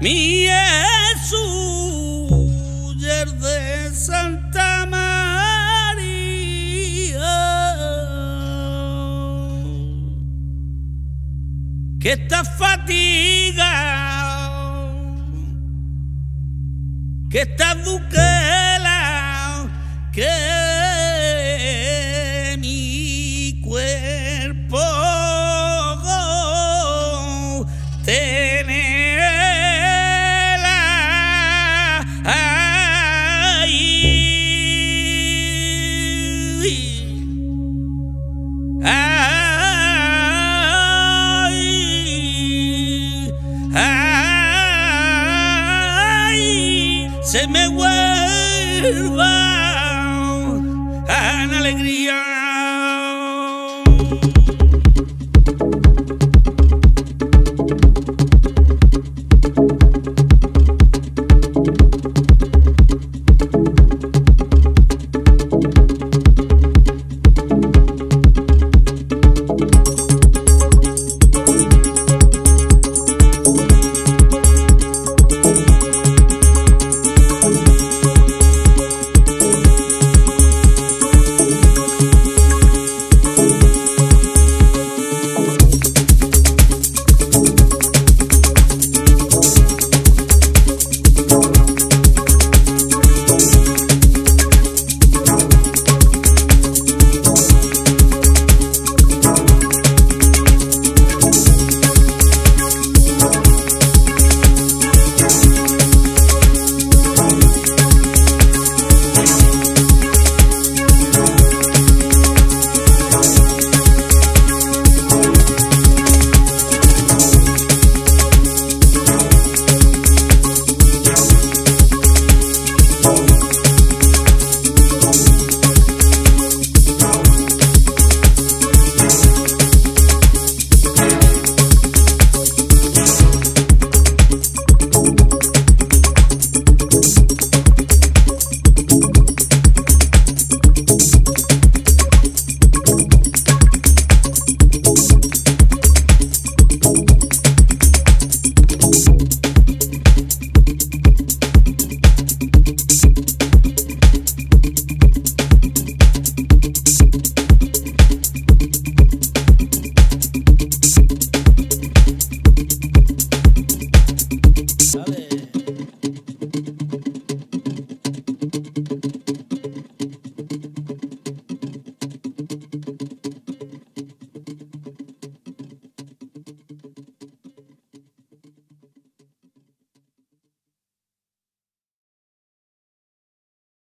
mi Jesús de Santa María. Que está fatigado, que está duquela, me vuelva en alegría.